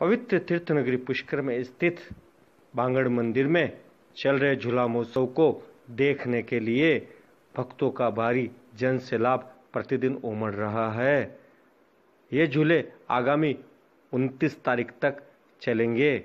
पवित्र तीर्थ नगरी पुष्कर में स्थित बांगड़ मंदिर में चल रहे झूला महोत्सव को देखने के लिए भक्तों का भारी जन सैलाब प्रतिदिन उमड़ रहा है। ये झूले आगामी 29 तारीख तक चलेंगे।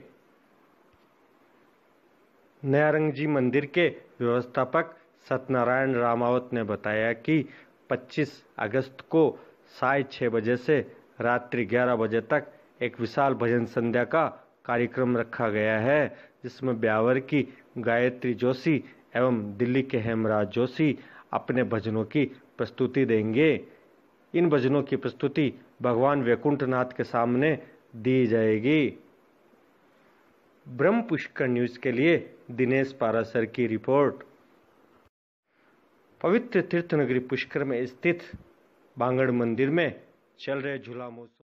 नयारंग मंदिर के व्यवस्थापक सत्यनारायण रामावत ने बताया कि 25 अगस्त को साय छः बजे से रात्रि 11 बजे तक एक विशाल भजन संध्या का कार्यक्रम रखा गया है, जिसमें ब्यावर की गायत्री जोशी एवं दिल्ली के हेमराज जोशी अपने भजनों की प्रस्तुति देंगे। इन भजनों की प्रस्तुति भगवान वैकुंठनाथ के सामने दी जाएगी। ब्रह्म पुष्कर न्यूज़ के लिए दिनेश पारासर की रिपोर्ट। पवित्र तीर्थ नगरी पुष्कर में स्थित बांगड़ मंदिर में चल रहे झूला महोत्सव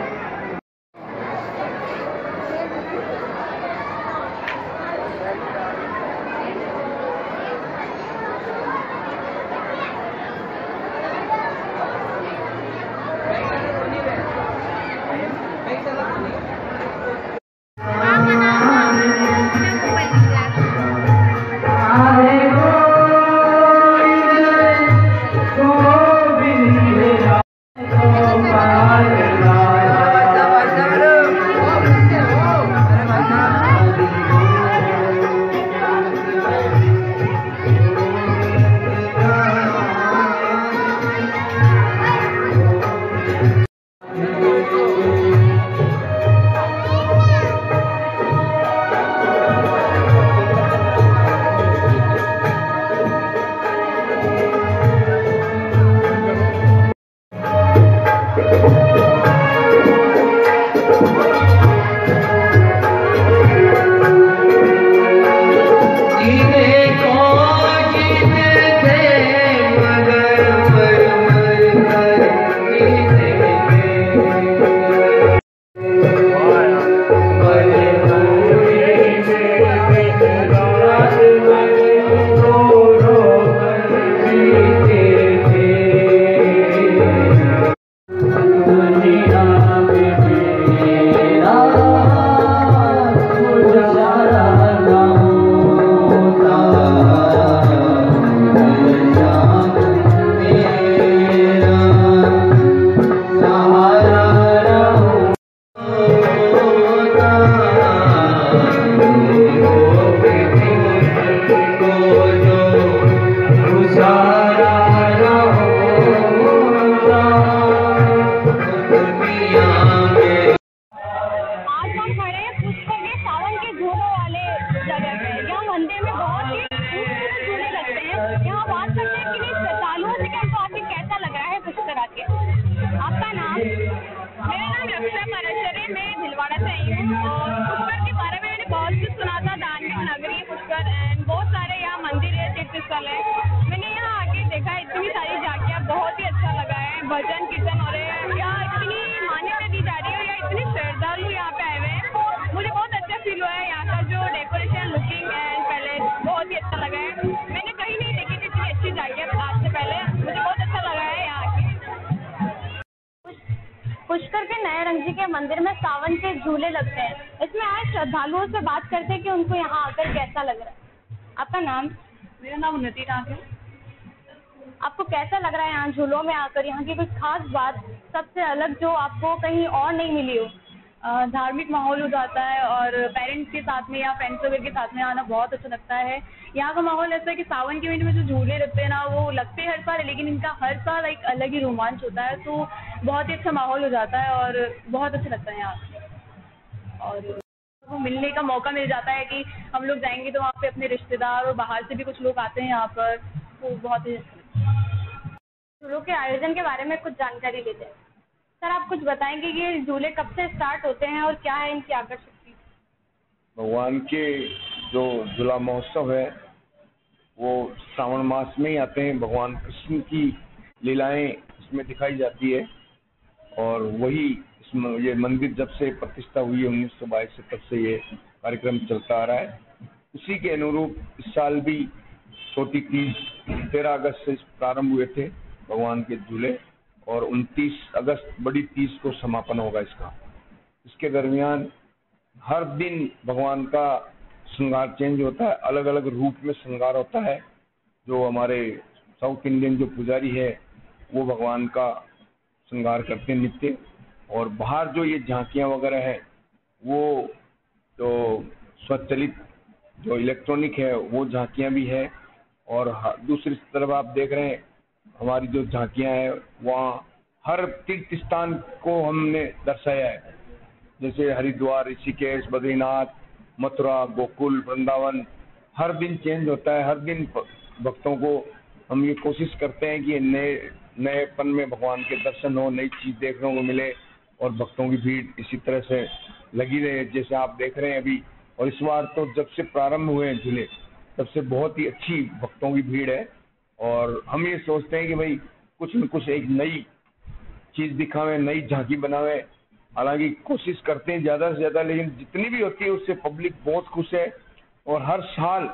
है स्थल है। मैंने यहाँ आके देखा, इतनी सारी झांकियाँ, बहुत ही अच्छा लगा है। भजन, कीर्तन हो रहे हैं। यहाँ इतनी मान्यता दी जा रही है, यहाँ इतने श्रद्धालु यहाँ पे आए हुए हैं। मुझे बहुत अच्छा फील हुआ है यहाँ का जो डेकोरेशन लुकिंग एंड पहले बहुत ही अच्छा लगा है। मैंने कहीं नहीं देखी थी इतनी अच्छी झांकियाँ आज से पहले। मुझे बहुत अच्छा लगा है यहाँ पुष्कर के नए रंग जी के मंदिर में सावन के झूले लगते हैं। इसमें आज श्रद्धालुओं से बात करते हैं कि उनको यहाँ आकर कैसा लग रहा है। आपका नाम? मेरा नाम उन्नति नाथ है। आपको कैसा लग रहा है यहाँ झूलों में आकर? यहाँ की कुछ खास बात सबसे अलग जो आपको कहीं और नहीं मिली हो? धार्मिक माहौल हो जाता है और पेरेंट्स के साथ में या फ्रेंड्स वगैरह के साथ में आना बहुत अच्छा लगता है। यहाँ का माहौल ऐसा है कि सावन के महीने में जो झूले लगते हैं ना वो लगते हैं हर साल लेकिन इनका हर साल एक अलग ही रोमांच होता है। तो बहुत ही अच्छा माहौल हो जाता है और बहुत अच्छा लगता है यहाँ। और वो मिलने का मौका मिल जाता है कि हम लोग जाएँगे तो वहाँ पे अपने रिश्तेदार और बाहर से भी कुछ लोग आते हैं यहाँ पर तो बहुत ही झूलों के आयोजन के बारे में कुछ जानकारी लेते हैं। सर, आप कुछ बताएँगे कि झूले कब से स्टार्ट होते हैं और क्या है इनकी आकर्षक भगवान के जो झूला महोत्सव है, वो श्रावण मास में ही आते हैं। भगवान कृष्ण की लीलाएँ इसमें दिखाई जाती है और वही ये मंदिर जब से प्रतिष्ठा हुई है उन्नीस सौ बाईस से तब से ये कार्यक्रम चलता आ रहा है। उसी के अनुरूप इस साल भी छोटी तीज तेरह अगस्त से प्रारंभ हुए थे भगवान के झूले और 29 अगस्त बड़ी तीज को समापन होगा इसका। इसके दरमियान हर दिन भगवान का श्रृंगार चेंज होता है अलग अलग रूप में श्रृंगार होता है। जो हमारे साउथ इंडियन जो पुजारी है, वो भगवान का श्रृंगार करते हैं नित्य। और बाहर जो ये झांकियाँ वगैरह है, वो तो स्वचलित जो इलेक्ट्रॉनिक है, वो झांकियाँ भी है। और दूसरी तरफ़ आप देख रहे हैं, हमारी जो झांकियाँ हैं, वहाँ हर तीर्थ स्थान को हमने दर्शाया है। जैसे हरिद्वार, ऋषिकेश, बद्रीनाथ, मथुरा, गोकुल, वृंदावन, हर दिन चेंज होता है। हर दिन भक्तों को हम ये कोशिश करते हैं कि नए, नएपन में भगवान के दर्शन हो, नई चीज़ देखने को मिले। और भक्तों की भीड़ इसी तरह से लगी रहे जैसे आप देख रहे हैं अभी। और इस बार तो जब से प्रारंभ हुए हैं झूले तब से बहुत ही अच्छी भक्तों की भीड़ है। और हम ये सोचते हैं कि भाई, कुछ न कुछ एक नई चीज़ दिखावे, नई झांकी बनावे। हालाँकि कोशिश करते हैं ज़्यादा से ज़्यादा, लेकिन जितनी भी होती है, उससे पब्लिक बहुत खुश है। और हर साल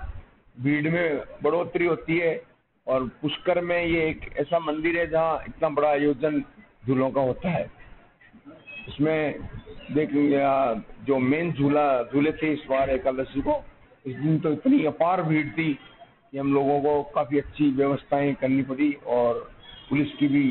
भीड़ में बढ़ोतरी होती है। और पुष्कर में ये एक ऐसा मंदिर है जहाँ इतना बड़ा आयोजन झूलों का होता है। इसमें देख जो मेन झूला, झूले थे इस बार एकादशी को, इस दिन तो इतनी अपार भीड़ थी कि हम लोगों को काफ़ी अच्छी व्यवस्थाएँ करनी पड़ी और पुलिस की भी